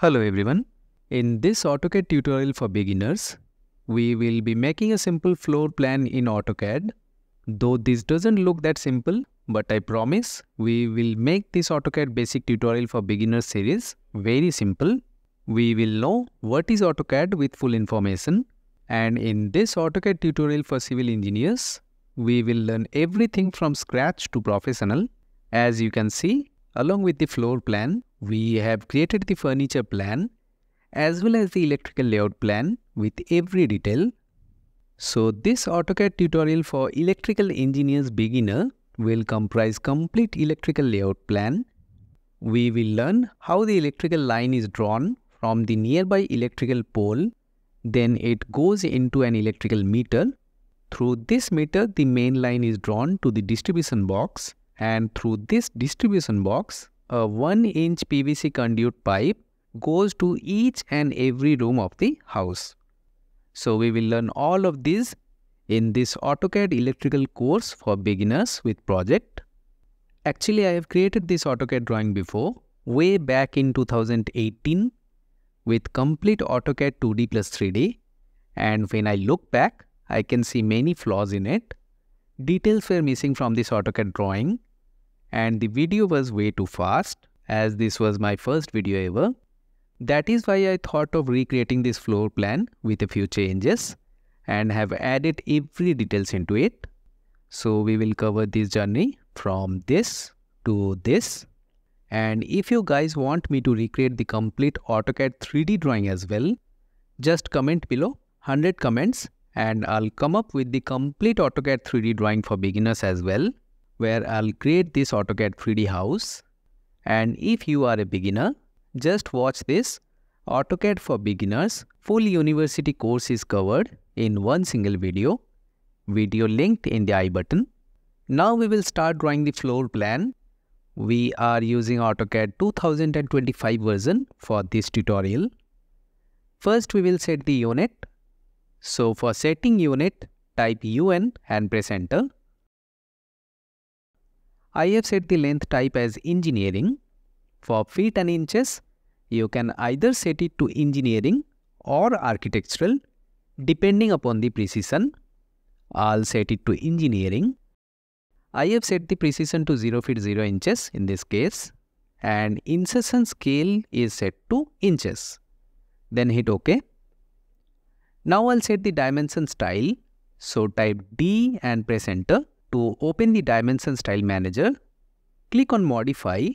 Hello everyone. In this AutoCAD tutorial for beginners, we will be making a simple floor plan in AutoCAD. Though this doesn't look that simple, but I promise we will make this AutoCAD basic tutorial for beginners series very simple. We will know what is AutoCAD with full information and in this AutoCAD tutorial for civil engineers, we will learn everything from scratch to professional. As you can see, along with the floor plan, we have created the furniture plan as well as the electrical layout plan with every detail. So this AutoCAD tutorial for electrical engineers beginner will comprise complete electrical layout plan. We will learn how the electrical line is drawn from the nearby electrical pole. Then it goes into an electrical meter. Through this meter, the main line is drawn to the distribution box and through this distribution box, a 1 inch PVC conduit pipe goes to each and every room of the house. So we will learn all of these in this AutoCAD electrical course for beginners with project. Actually, I have created this AutoCAD drawing before, way back in 2018 with complete AutoCAD 2D plus 3D. And when I look back, I can see many flaws in it. Details were missing from this AutoCAD drawing and the video was way too fast as this was my first video ever. That is why I thought of recreating this floor plan with a few changes and have added every details into it. So we will cover this journey from this to this. And if you guys want me to recreate the complete AutoCAD 3D drawing as well, just comment below 100 comments and I'll come up with the complete AutoCAD 3D drawing for beginners as well, where I'll create this AutoCAD 3D house. And if you are a beginner, just watch this AutoCAD for beginners full university course is covered in one single video, video linked in the i button. Now we will start drawing the floor plan. We are using AutoCAD 2025 version for this tutorial. First we will set the unit. So for setting unit, type UN and press enter. I have set the length type as engineering. For feet and inches, you can either set it to engineering or architectural depending upon the precision. I'll set it to engineering. I have set the precision to 0 feet 0 inches in this case and insertion scale is set to inches. Then hit OK. Now I'll set the dimension style. So type D and press enter. To open the dimension style manager, click on modify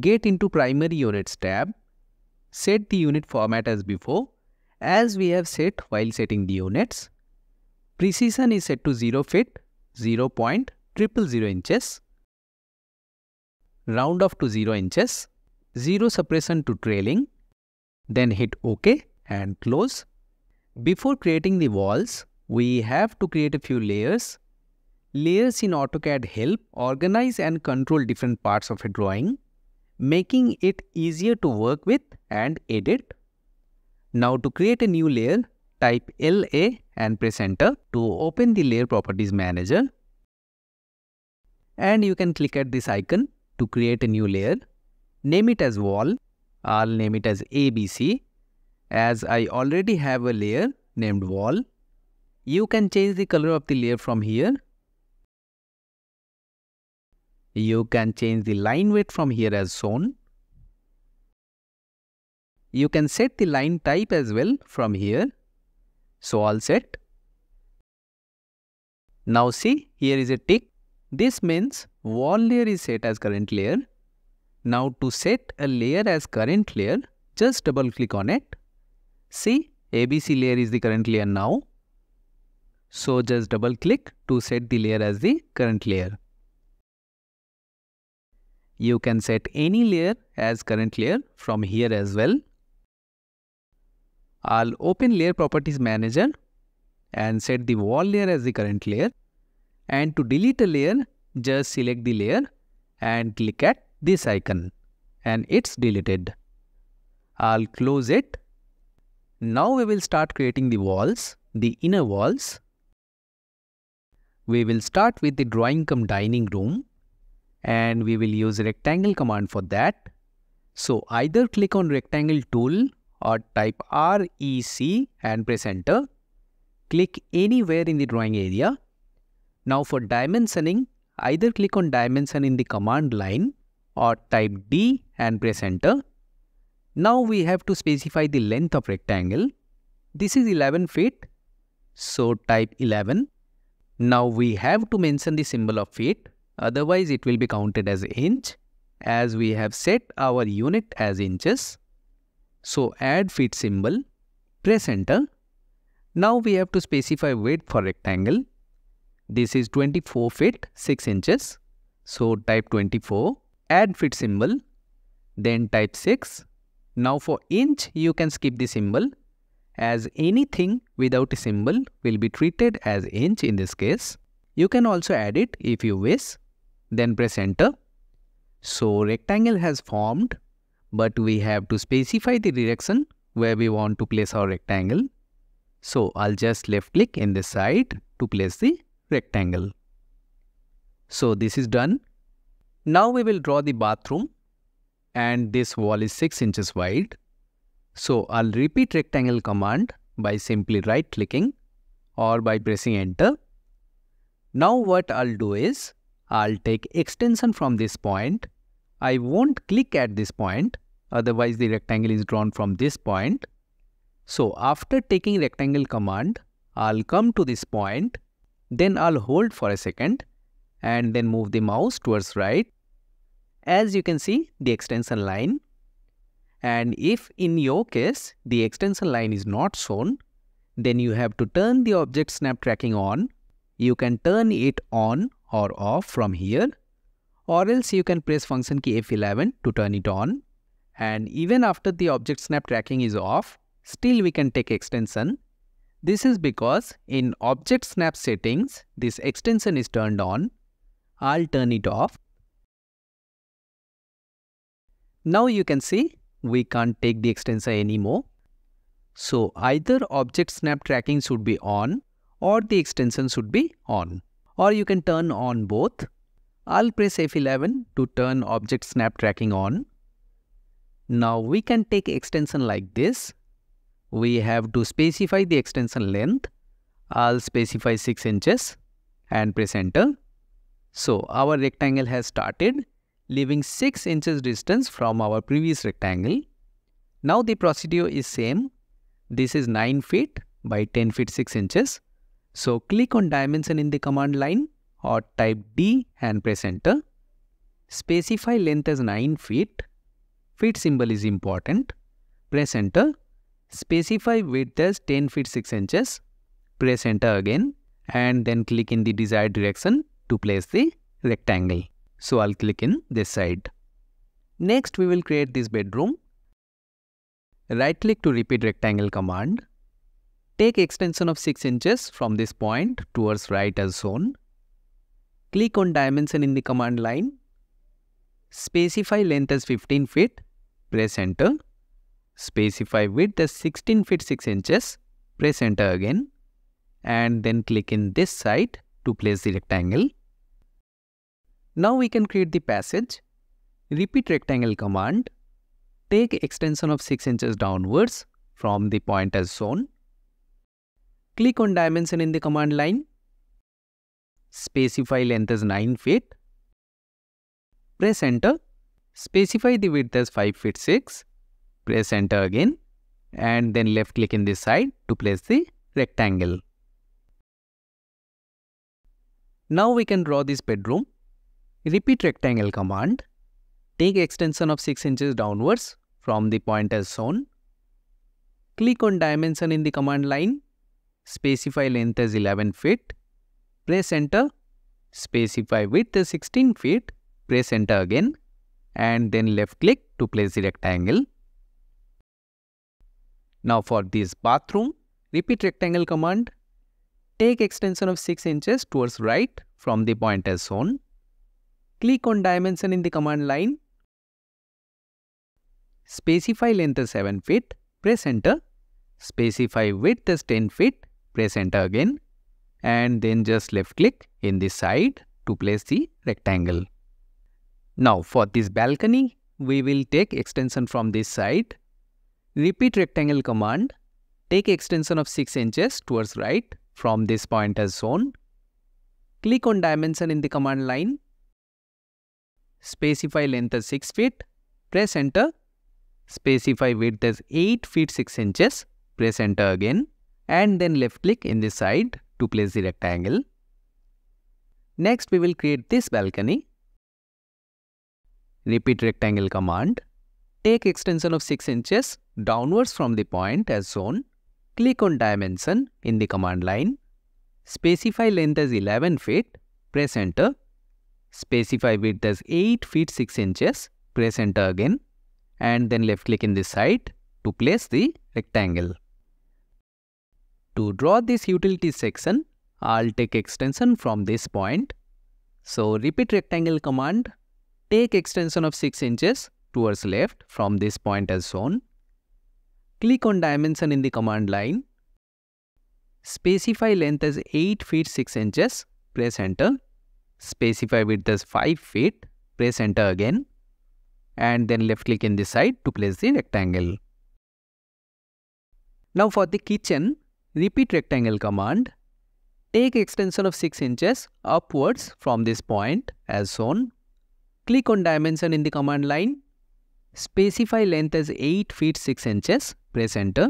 Get into primary units tab. Set the unit format as before, as we have set while setting the units. Precision is set to 0 feet, 0 0.000 inches. Round off to 0 inches. 0 suppression to trailing. Then hit OK and close. Before creating the walls, we have to create a few layers. Layers in AutoCAD help organize and control different parts of a drawing making it easier to work with and edit. Now to create a new layer, type LA and press enter to open the layer properties manager. And you can click at this icon to create a new layer. Name it as wall. I'll name it as ABC. As I already have a layer named wall, you can change the color of the layer from here you can change the line weight from here as shown. You can set the line type as well from here. So all set. Now see, here is a tick. This means wall layer is set as current layer. Now to set a layer as current layer, just double click on it. See, ABC layer is the current layer now. So just double click to set the layer as the current layer. You can set any layer as current layer from here as well. I'll open layer properties manager and set the wall layer as the current layer. And to delete a layer, just select the layer and click at this icon and it's deleted. I'll close it. Now we will start creating the walls, the inner walls. We will start with the drawing come dining room and we will use rectangle command for that. So either click on rectangle tool or type REC and press enter. Click anywhere in the drawing area. Now for dimensioning, either click on dimension in the command line or type D and press enter. Now we have to specify the length of rectangle. This is 11 feet. So type 11. Now we have to mention the symbol of feet. Otherwise it will be counted as inch as we have set our unit as inches. So add feet symbol, press enter. Now we have to specify width for rectangle. This is 24 feet 6 inches. So type 24, add feet symbol, then type 6. Now for inch you can skip the symbol as anything without a symbol will be treated as inch in this case. You can also add it if you wish, then press enter. So rectangle has formed, but we have to specify the direction where we want to place our rectangle. So I'll just left click in the side to place the rectangle. So this is done. Now we will draw the bathroom and this wall is 6 inches wide. So I'll repeat rectangle command by simply right clicking or by pressing enter. Now what I'll do is I'll take extension from this point. I won't click at this point otherwise the rectangle is drawn from this point. So after taking rectangle command I'll come to this point then I'll hold for a second and then move the mouse towards right. As you can see the extension line and if in your case the extension line is not shown, then you have to turn the object snap tracking on. You can turn it on or off from here or else you can press function key F11 to turn it on. And even after the object snap tracking is off, still we can take extension. This is because in object snap settings, this extension is turned on. I'll turn it off. Now you can see we can't take the extensor anymore. So either object snap tracking should be on or the extension should be on or you can turn on both. I'll press F11 to turn object snap tracking on. Now we can take extension like this. We have to specify the extension length. I'll specify 6 inches and press enter. So our rectangle has started leaving 6 inches distance from our previous rectangle. Now the procedure is same. This is 9 feet by 10 feet 6 inches. So click on dimension in the command line or type D and press enter. Specify length as 9 feet. Feet symbol is important. Press enter. Specify width as 10 feet 6 inches. Press enter again and then click in the desired direction to place the rectangle. So I'll click in this side. Next we will create this bedroom. Right click to repeat rectangle command. Take extension of 6 inches from this point towards right as shown. Click on dimension in the command line. Specify length as 15 feet. Press enter. Specify width as 16 feet 6 inches. Press enter again. And then click in this side to place the rectangle. Now we can create the passage. Repeat rectangle command. Take extension of 6 inches downwards from the point as shown. Click on dimension in the command line. Specify length as 9 feet. Press enter. Specify the width as 5 feet 6. Press enter again and then left click in this side to place the rectangle. Now we can draw this bedroom. Repeat rectangle command. Take extension of 6 inches downwards from the point as shown. Click on dimension in the command line. Specify length as 11 feet. Press enter. Specify width as 16 feet. Press enter again and then left click to place the rectangle. Now for this bathroom, repeat rectangle command. Take extension of 6 inches towards right from the point as shown. Click on dimension in the command line. Specify length as 7 feet. Press enter. Specify width as 10 feet. Press enter again. And then just left click in the side to place the rectangle. Now for this balcony, we will take extension from this side. Repeat rectangle command. Take extension of 6 inches towards right from this point as shown. Click on dimension in the command line. Specify length as 6 feet. Press enter. Specify width as 8 feet 6 inches. Press enter again. And then left click in the side to place the rectangle. Next we will create this balcony. Repeat rectangle command. Take extension of 6 inches downwards from the point as shown. Click on dimension in the command line. Specify length as 11 feet. Press enter. Specify width as 8 feet 6 inches. Press enter again. And then left click in the side to place the rectangle. To draw this utility section, I'll take extension from this point. So repeat rectangle command, take extension of 6 inches towards left from this point as shown. Click on dimension in the command line. Specify length as 8 feet 6 inches, press enter. Specify width as 5 feet, press enter again. And then left click in the side to place the rectangle. Now for the kitchen, repeat rectangle command. Take extension of 6 inches upwards from this point as shown. Click on dimension in the command line. Specify length as 8 feet 6 inches, press enter.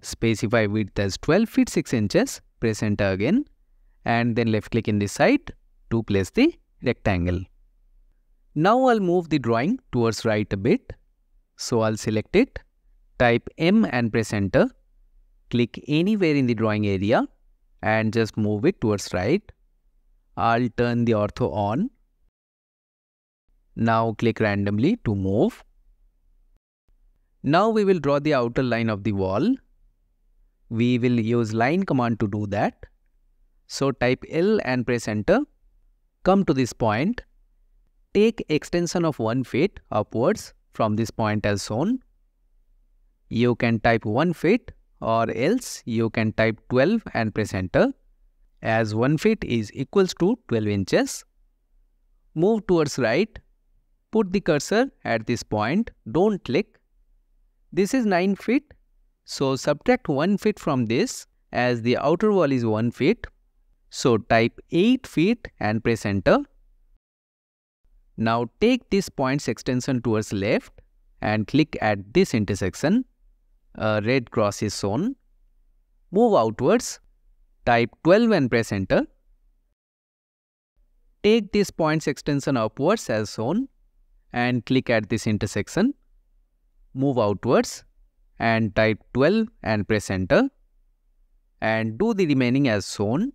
Specify width as 12 feet 6 inches, press enter again. And then left click in the side to place the rectangle. Now I'll move the drawing towards right a bit. So I'll select it, type M and press enter. Click anywhere in the drawing area and just move it towards right. I'll turn the ortho on. Now click randomly to move. Now we will draw the outer line of the wall. We will use line command to do that. So type L and press enter. Come to this point. Take extension of 1 feet upwards from this point as shown. You can type 1 feet or else you can type 12 and press enter as 1 feet is equals to 12 inches. Move towards right. Put the cursor at this point. Don't click. This is 9 feet. So subtract 1 feet from this as the outer wall is 1 feet. So type 8 feet and press enter. Now take this point's extension towards left and click at this intersection a red cross is shown. Move outwards, type 12 and press enter. Take this point's extension upwards as shown and click at this intersection. Move outwards and type 12 and press enter and do the remaining as shown.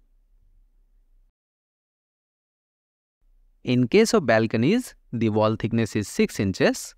In case of balconies, the wall thickness is 6 inches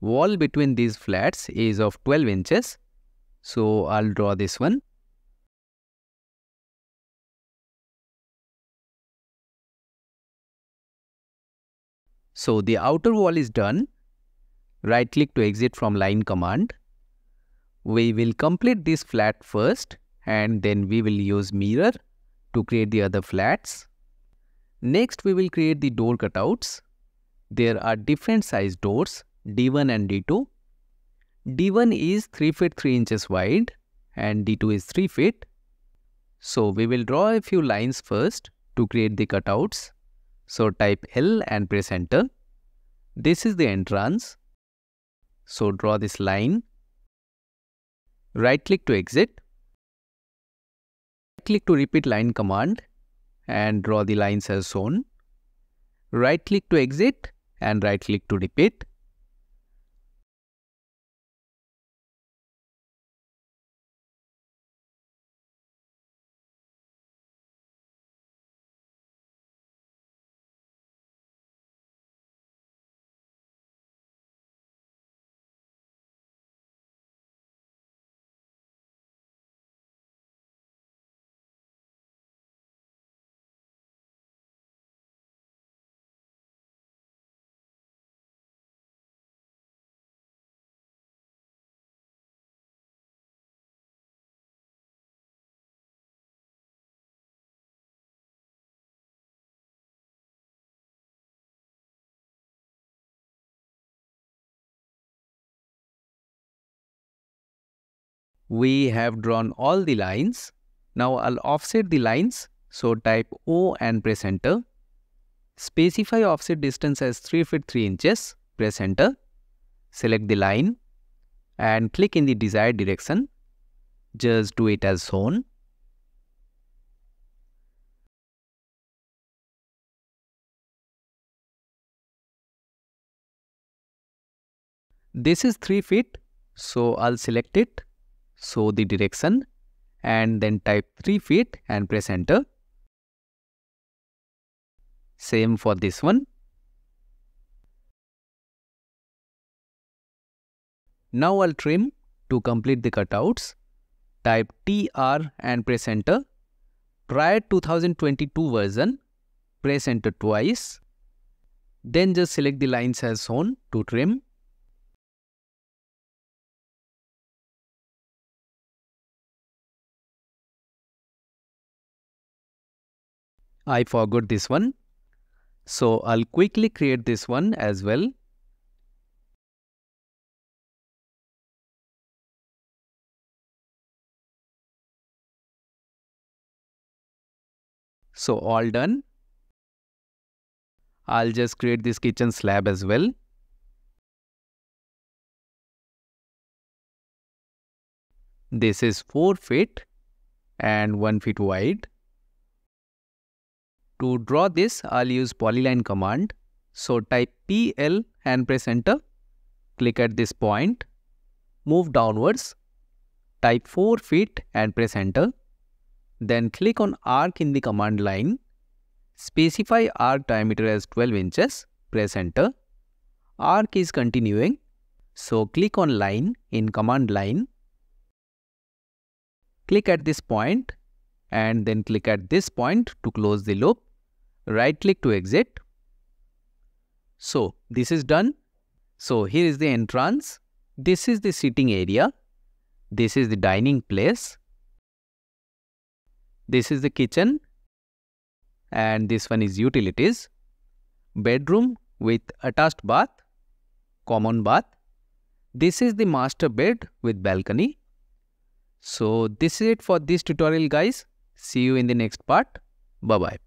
wall between these flats is of 12 inches. So I'll draw this one. So the outer wall is done. Right click to exit from line command. We will complete this flat first and then we will use mirror to create the other flats. Next we will create the door cutouts. There are different size doors D1 and D2. D1 is 3 feet 3 inches wide and D2 is 3 feet. So we will draw a few lines first to create the cutouts. So type L and press enter. This is the entrance. So draw this line. Right click to exit. Click to repeat line command and draw the lines as shown. Right click to exit and right click to repeat. We have drawn all the lines. Now I'll offset the lines. So type O and press enter. Specify offset distance as 3 feet 3 inches. Press enter. Select the line and click in the desired direction. Just do it as shown. This is 3 feet, so I'll select it, show the direction and then type 3 feet and press enter. Same for this one. Now I'll trim to complete the cutouts. Type TR and press enter. Prior 2022 version, press enter twice. Then just select the lines as shown to trim. I forgot this one. So I'll quickly create this one as well. So all done. I'll just create this kitchen slab as well. This is 4 feet and 1 feet wide. To draw this, I'll use polyline command. So type PL and press enter. Click at this point. Move downwards. Type 4 feet and press enter. Then click on arc in the command line. Specify arc diameter as 12 inches. Press enter. Arc is continuing. So click on line in command line. Click at this point and then click at this point to close the loop right click to exit. So this is done. So here is the entrance. This is the sitting area. This is the dining place. This is the kitchen. And this one is utilities. Bedroom with attached bath. Common bath. This is the master bed with balcony. So this is it for this tutorial guys. See you in the next part. Bye bye.